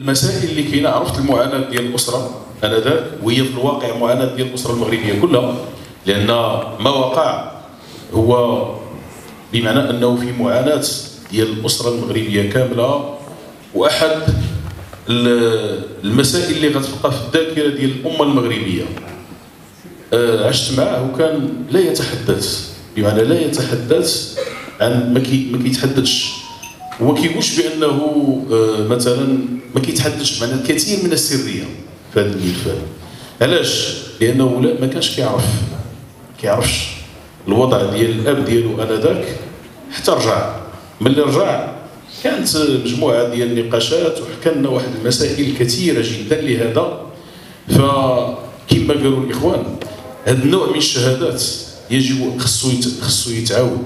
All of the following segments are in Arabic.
المسائل اللي كاينة عرفت المعاناة ديال الأسرة آنذاك؟ وهي في الواقع معاناة ديال الأسرة المغربية كلها. لأن ما وقع هو بمعنى أنه في معاناة ديال الأسرة المغربية كاملة وأحد المسائل اللي غتبقى في الذاكرة ديال الأمة المغربية. آه، عشت معه وكان لا يتحدث. بمعنى لا يتحدث عن ما كيتحدثش. هو كيقولش بأنه آه، مثلا ما كيتحدثش معنى الكثير من السرية في هذا الملف علاش؟ لأنه لا ما كانش كيعرف كيعرفش الوضع ديال الأب ديالو آنذاك حتى رجع. ملي رجع كانت مجموعة ديال النقاشات وحكى لنا واحد المسائل كثيرة جدا لهذا. فكما قالوا الإخوان هذا النوع من الشهادات يجب خصو خصو يتعاود.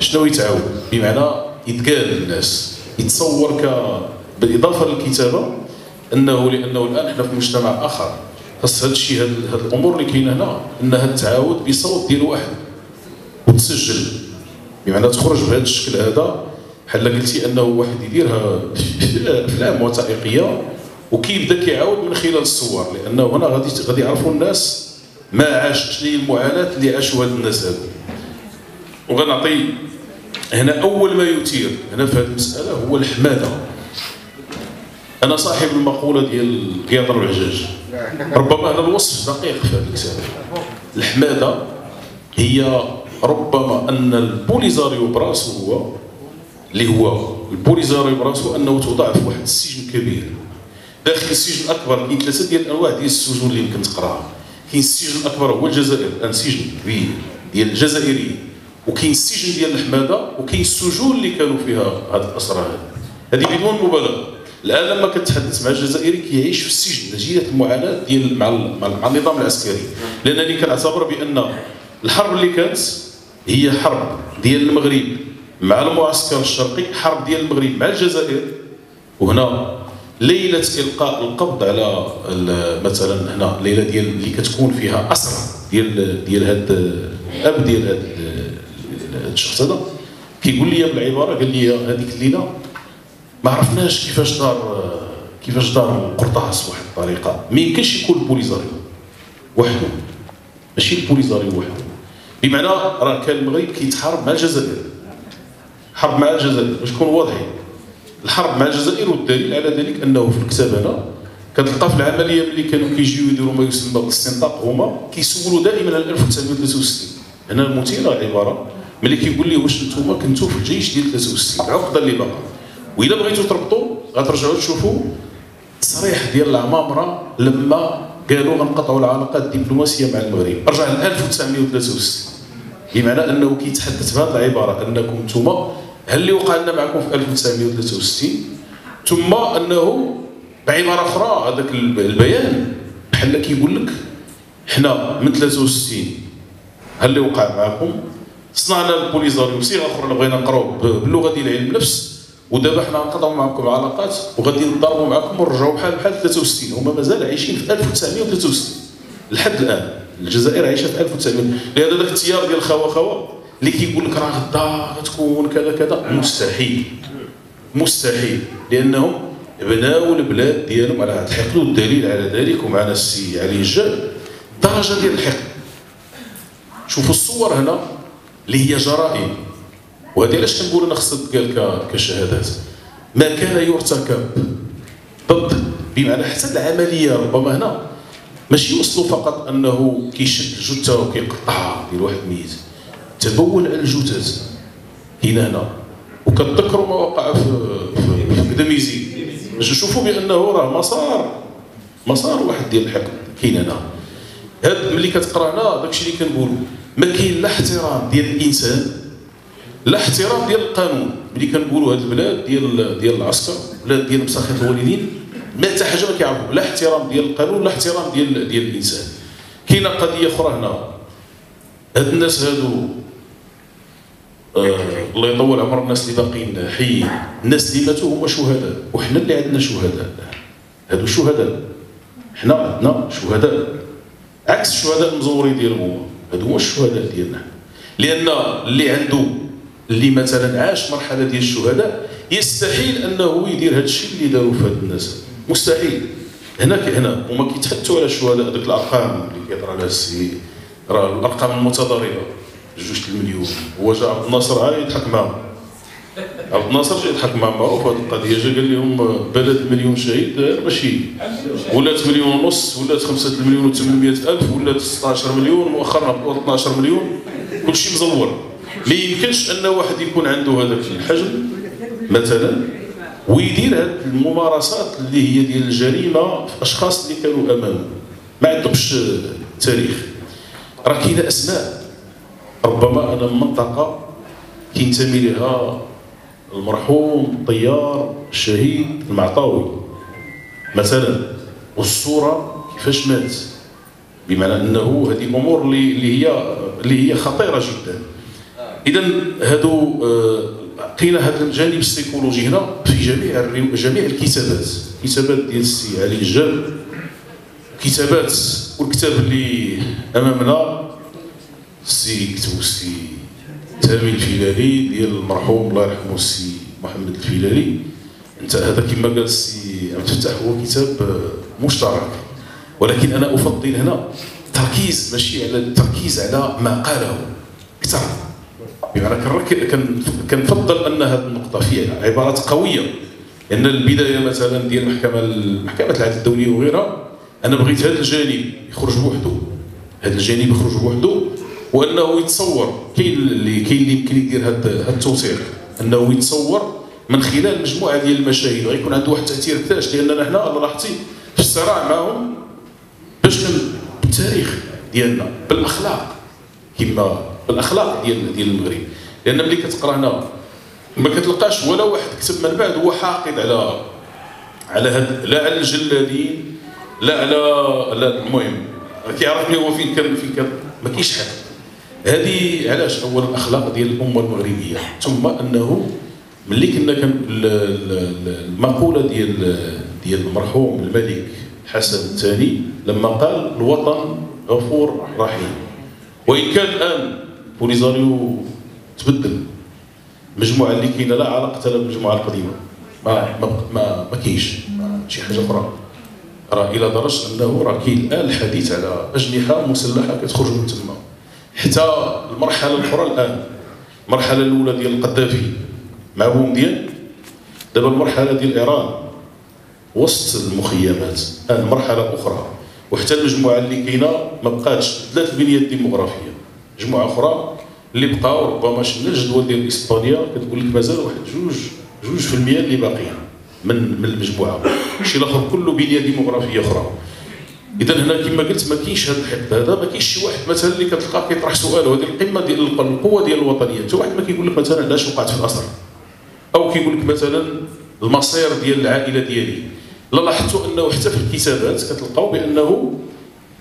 شنو يتعاود؟ بمعنى يتقال للناس يتصور ك بالاضافه للكتابه انه لأنه الان إحنا في مجتمع اخر خاص هذا الشيء هذه الأمور اللي كاينة هنا انها تعاود بصوت ديال واحد وتسجل بمعنى تخرج بهذا الشكل هذا بحال قلتي انه واحد يديرها افلام وثائقيه وكيبدا كيعاود من خلال الصور لأنه هنا غادي غادي يعرفوا الناس ما عاش شنو هي المعاناه اللي عاشوا هاد الناس هادو وغنعطي هنا أول ما يثير هنا في هذه المسألة هو الحمادة. أنا صاحب المقولة ديال قياض العجاج ربما هذا الوصف دقيق في هذا الكتاب. الحمادة هي ربما أن البوليزاريو براسو هو اللي هو البوليزاريو براسو أنه توضع في واحد السجن كبير. داخل السجن الأكبر كاين ثلاثة ديال الأنواع ديال السجون اللي يمكن تقرأها. كاين السجن الأكبر هو الجزائر الآن سجن كبير ديال الجزائريين. وكاين السجن ديال الحماده وكاين السجون اللي كانوا فيها هاد الاسرى هذه بدون مبالغة. الان لما كتحدث مع الجزائري كيعيش في السجن. نتيجه المعاناة ديال مع, مع النظام العسكري. لأنني كنعتبر بأن الحرب اللي كانت هي حرب ديال المغرب مع المعسكر الشرقي حرب ديال المغرب مع الجزائر. وهنا ليلة إلقاء القبض على مثلا هنا الليلة ديال اللي كتكون فيها أسرى ديال ديال هاد الأب ديال هاد الشخص هذا كيقول لي بالعباره قال لي هذيك الليلة ما عرفناش كيفاش دار كيفاش دار القرطاس بواحد الطريقة. ما يمكنش يكون البوليزاريو وحده. ماشي البوليزاريو وحده. بمعنى راه كان المغرب كيتحارب مع الجزائر. حرب مع الجزائر. باش نكون واضحين. الحرب مع الجزائر والدليل على ذلك أنه في الكتاب هنا كتلقى في العملية ملي كانوا كيجيو يديروا ما يسمى بالاستنطاق هما كيسولوا دائما على 1963 هنا المثيرة العباره ملي كيقول لي واش نتوما كنتو في الجيش ديال 63 العقده اللي باقا. واذا بغيتوا تربطوا غترجعوا تشوفوا التصريح ديال العمامرة لما قالوا غنقطعوا العلاقات الدبلوماسية مع المغرب. رجع ل 1963 بمعنى أنه كيتحدث بهذه العبارة انكم نتوما. هل اللي وقع لنا معكم في 1963 ثم أنه بعبارة أخرى هذاك البيان بحال كيقول لك حنا من 63 هل اللي وقع معكم؟ صنعنا البوليزاريو بصيغه أخرى بغينا نقراو باللغة ديال علم النفس ودابا حنا نقطعوا معكم العلاقات وغادي نضربوا معكم ونرجعوا بحال بحال 63 هما مازال عايشين في 1963 لحد الآن. الجزائر عايشة في 1900 لهذا ذاك التيار ديال خوا خوا اللي كيقول لك راه غدا غتكون كذا كذا. مستحيل. مستحيل. لأنهم بناوا البلاد ديالهم على هذا الحقد والدليل على ذلك ومعنا السي علي الجاد درجة ديال الحقد شوفوا الصور هنا. اللي هي جرائم. وهذه علاش كنقول أنا خصها تقال كشهادات. ما كان يرتكب ضد بمعنى حتى العملية ربما هنا ماشي وصلوا فقط أنه كيشد الجثه وكيقطعها ديال واحد ميت تبول على الجثث. هنا هنا. وكتذكروا ما وقع في في كدميزي باش نشوفوا بأنه راه مسار. مسار واحد ديال الحقد كاين هنا. هاد ملي كتقرأ هنا داكشي اللي كنقولوا. ما كاين لا احترام ديال الإنسان لا احترام ديال القانون. ملي كنقولوا هاد البلاد ديال ديال العسكر بلاد ديال مساخط الوالدين ما حتى حاجة ما كيعرفوا. لا احترام ديال القانون لا احترام ديال ديال الإنسان. كاينة قضية أخرى هنا. هاد الناس هادو آه الله يطول عمر الناس اللي باقيين حيين الناس اللي ماتوا هما شهداء وحنا اللي عندنا شهداء. هادو شهداء. حنا عندنا شهداء. عكس الشهداء المزورين ديالهم هادو هما الشهداء ديالنا. لأن اللي عنده اللي مثلا عاش مرحلة ديال الشهداء يستحيل أنه يدير هذا الشيء اللي داروا في هذا الناس. مستحيل. هناك هنا وما كيتحدثوا على الشهداء هذوك الأرقام اللي كيهضر عليها السي راه الأرقام المتضاربة. جوج المليون. هو جا عبد الناصر عاد يضحك معاهم عبد الناصر جا يضحك معاهم معروف هذه القضية جا قال لهم بلد مليون شهيد ماشي. ولات مليون ونص ولات خمسة مليون و800 ألف ولات 16 مليون مؤخرا 12 مليون. كلشي مزور. ما يمكنش أن واحد يكون عنده هذاك الحجم. مثلا ويدير هذه الممارسات اللي هي ديال الجريمة في أشخاص اللي كانوا امامه ما عندهمش تاريخ. راه كاينة أسماء. ربما أنا من منطقة كينتمي لها المرحوم طيار الشهيد المعطاوي. مثلا والصورة كيفاش مات؟ بمعنى أنه هذه أمور اللي هي اللي هي خطيرة جدا. اذا هادو آه، كاين هذا الجانب السيكولوجي هنا في جميع جميع الكتابات. كتابات ديال السي علي الجاب كتابات والكتاب اللي أمامنا السي كتبو السي تامي الفيلالي ديال المرحوم الله يرحمه السي محمد الفيلالي انت هذا كما قال السي عبد الفتاح هو كتاب مشترك. ولكن أنا افضل هنا التركيز ماشي على التركيز على ما قاله. أكثر. بمعنى كنفضل أن هذه النقطة فيها عبارات قوية. لأن البداية مثلا ديال المحكمه محكمة العدل الدوليه وغيرها أنا بغيت هذا الجانب يخرج بوحده هذا الجانب يخرج بوحده وأنه يتصور كاين اللي كاين اللي يمكن يدير هذا التوثيق أنه يتصور من خلال مجموعة ديال المشاهد وغيكون عنده واحد التأثير كثاش لأننا حنا لاحظتي في الصراع معهم باش بالتاريخ ديالنا بالأخلاق كما بالأخلاق ديال ديال المغرب. لأن ملي كتقرأ هنا ما كتلقاش ولا واحد كتب من بعد هو حاقد على على هاد لا على الجلادين لا على لا المهم كيعرفني هو فين كان فين كان. ما كاينش حد. هذه علاش أول الأخلاق ديال الأمة المغربية؟ ثم أنه ملي كنا كان المقولة ديال ديال المرحوم الملك حسن الثاني لما قال الوطن غفور رحيم. وإن كان الآن بوليزاريو تبدل المجموعه اللي كاينة لا علاقة لها بالمجموعة القديمة. ما ما ما, ما كاينش شي حاجة أخرى. راه إلى درجة أنه راه كاين الآن الحديث على أجنحة مسلحة كتخرج من تما. حتى المرحلة الأخرى الآن. المرحلة الأولى ديال القذافي. مع بومدين دابا المرحلة ديال ايران وسط المخيمات. الآن مرحلة أخرى. وحتى المجموعة اللي كاينة ما بقاتش. بدلات البنيه الديموغرافيه مجموعة أخرى اللي بقاو ربما شفنا الجدول ديال إسبانيا. كتقول لك مازال واحد جوج جوج في المية اللي باقيين من من المجموعة. الشيء الآخر كله بنية ديموغرافية أخرى. إذا هنا كما قلت ما كاينش هذا الحقد هذا ما كاينش شي واحد مثلا اللي كتلقاه كيطرح سؤال وهذه القمة ديال القوة ديال الوطنية. حتى واحد ما كيقول لك مثلا علاش وقعت في الاسر أو كيقول لك مثلا المصير ديال العائلة ديالي. لا لاحظتوا أنه حتى في الكتابات كتلقاو بأنه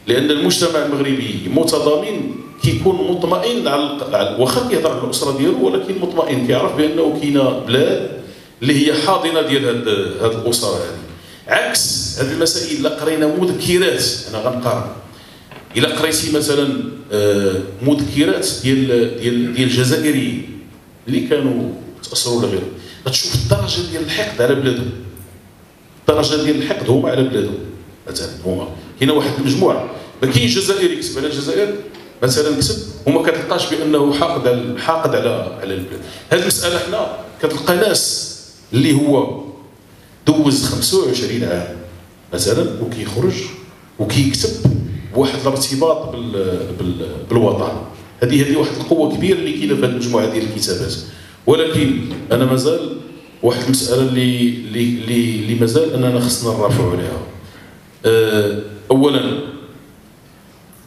لأن المجتمع المغربي متضامن كيكون مطمئن على واخا كيهضر على الأسرة ديالو ولكن مطمئن كيعرف بأنه كاينة بلاد اللي هي حاضنة ديال هاد هاد الاسر هذه عكس هذه المسائل. إلا قرينا مذكرات. أنا غنقارن. إلا قريتي مثلا آه، مذكرات ديال ديال ديال الجزائريين اللي كانوا تأثروا ولا غيره غتشوف الدرجة ديال الحقد على بلادهم. الدرجة ديال الحقد هما على بلادهم. مثلا هما كاينة واحد المجموعة. ما كاينش جزائري يكتب على الجزائر. مثلا كتب وما كتلقاش بأنه حاقد حاقد على على البلاد. هذه المسألة حنا كتلقى ناس اللي هو دوز 25 عام مثلا وكيخرج وكيكتب بواحد الارتباط بال بال بالوطن. هذه هذه واحد القوة كبيرة اللي كاينة في المجموعة ديال الكتابات. ولكن أنا مازال واحد المسألة اللي اللي اللي, مازال أننا خصنا نرافعوا عليها. أه، اولا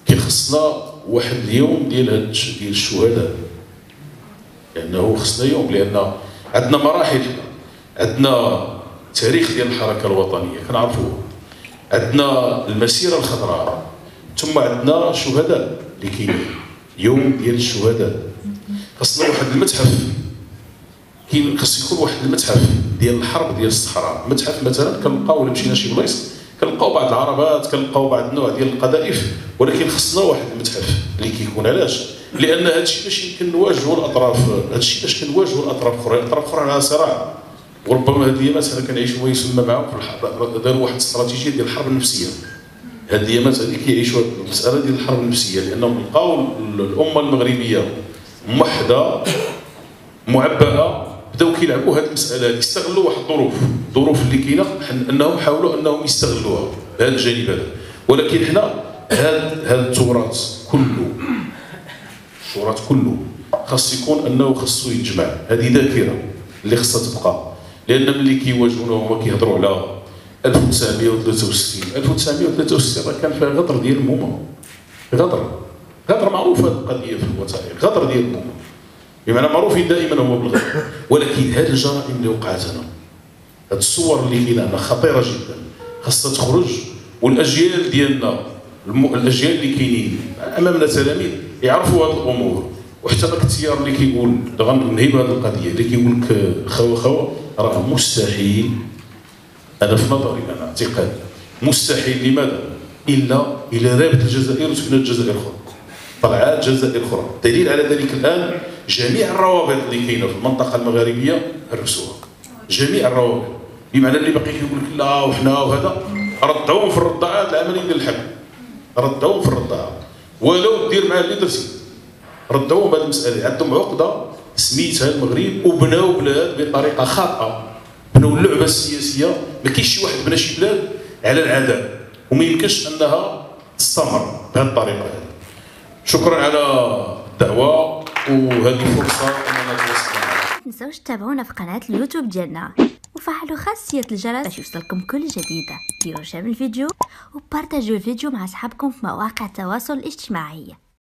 كيخصنا واحد اليوم ديال هاد ديال الشهداء لأنه خصنا يوم لأن عندنا مراحل. عندنا تاريخ ديال الحركة الوطنية. كنعرفوه. عندنا المسيرة الخضراء. ثم عندنا شهداء اللي كاينين. يوم ديال الشهداء. خصنا واحد المتحف. كاين خص يكون واحد المتحف ديال الحرب ديال الصحراء. متحف مثلا كنلقاو ولا مشينا شي بلايص كنلقاو بعض العربات كنلقاو بعض النوع ديال القذائف. ولكن خصنا واحد المتحف اللي كيكون. علاش؟ لأن هذا الشيء باش يمكن نواجهوا الاطراف هذا الشيء باش كنواجهوا الأطراف الاخرى الأطراف الاخرى عندها صراع. وربما هذه الايامات حنا كنعيشوا ما يسمى معاهم في الحرب داروا واحد الاستراتيجيه ديال الحرب النفسية. هذه الايامات هذه كيعيشوا المساله ديال الحرب النفسية لأنهم لقاو الأمة المغربية موحده معبأة بداو كيلعبوا هذه المسألة هذه استغلوا واحد الظروف الظروف اللي كاينة أنهم حاولوا أنهم يستغلوها بهذا الجانب هذا. ولكن حنا هذا هذا التراث كله التراث كله خاص يكون أنه خاصو يتجمع. هذه ذاكرة اللي خاصها تبقى. لأن ملي كيواجهونا هما كيهضروا على 1963 1963 راه كان فيها غدر ديال الموما غدر. غدر معروف هذه القضية في الوثائق. غدر ديال الموما بمعنى معروفين دائما هما بالغدر. ولكن هذه الجرائم اللي وقعت هنا هذه الصور اللي كاينة هنا خطيرة جدا. خاصها تخرج والأجيال ديالنا الأجيال اللي كاينين أمامنا تلاميذ يعرفوا هذه الأمور. وحتى ذاك التيار اللي كيقول غنهيب هذه القضية اللي كيقول لك خوا خوا راه مستحيل أنا في نظري أنا اعتقاد مستحيل لماذا؟ إلا إلى رابط الجزائر وسكنت الجزائر أخرى طلعات جزائر أخرى. دليل على ذلك الآن جميع الروابط اللي كاينة في المنطقة المغاربيه هرسوها جميع الروابط. بمعنى اللي باقي كيقول لك لا وحنا وهذا. ردعوهم في الرضاعات العملية ديال الحمل. ردعوهم في الرضاعه ولو دير معاه اللي درتي ردعوهم بهذه المسألة. عندهم عقدة سميتها المغرب وبناو بلاد بطريقة خاطئة. بناو اللعبه السياسيه ما كاينش شي واحد بنا شي بلاد على العداء وما يمكنش أنها تستمر بهذه الطريقة هذه. شكرا على الدعوة وهذه فرصه اننا نتواصل تنسوش تتابعونا في قناة اليوتيوب ديالنا. وفعلوا خاصية الجرس باش يوصلكم كل جديدة ديروا شير الفيديو وبارتاجوا الفيديو مع أصحابكم في مواقع التواصل الاجتماعي.